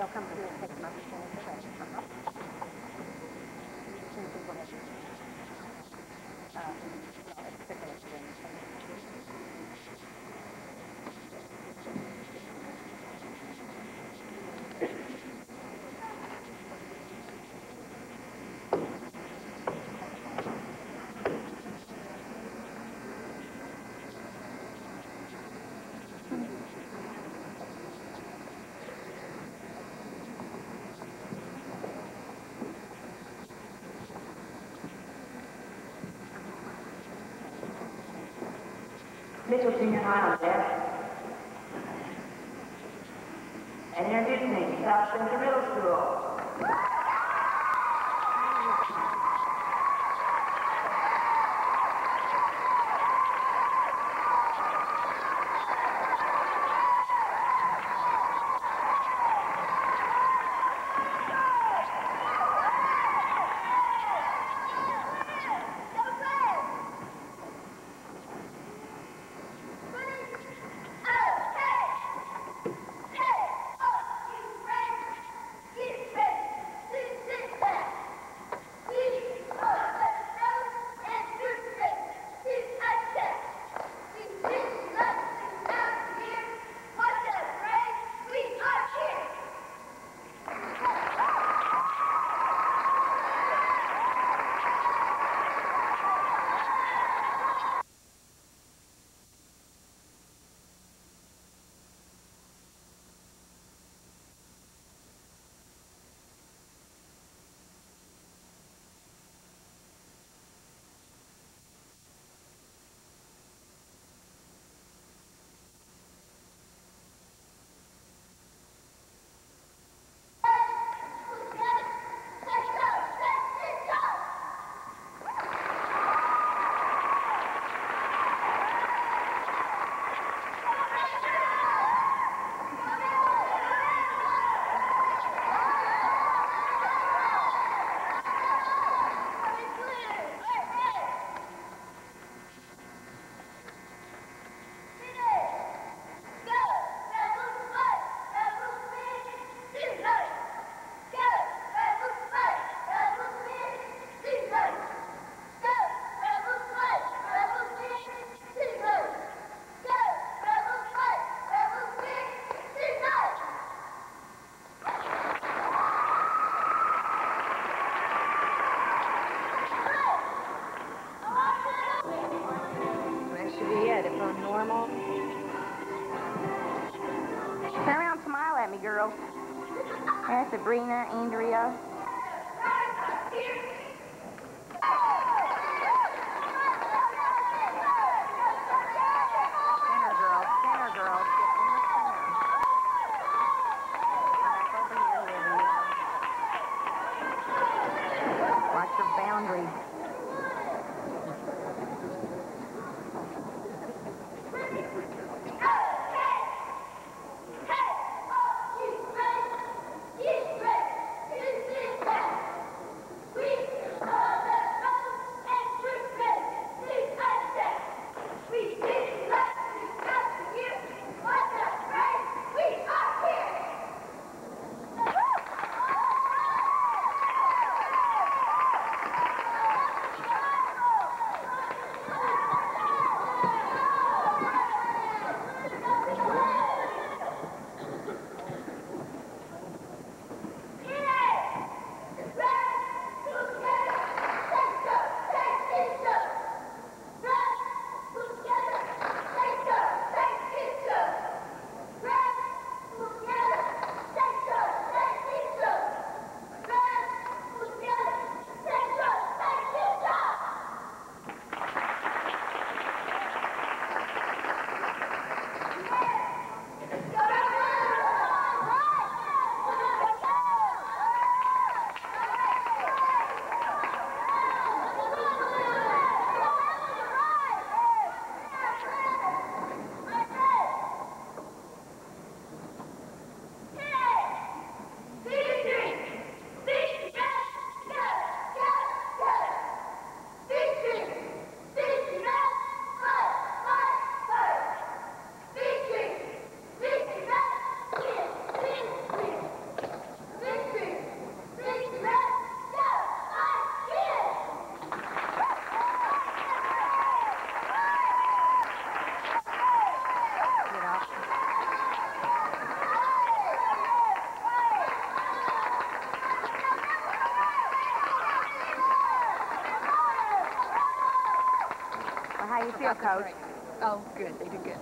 I'll come through and take them up and finish the rest. Uh-huh. As soon as we go ahead. Uh, no, it's to them. Senior High on desk. And introducing South Spencer Middle School. Sabrina, Andrea. how you feel, Coach? Oh, good. They did good.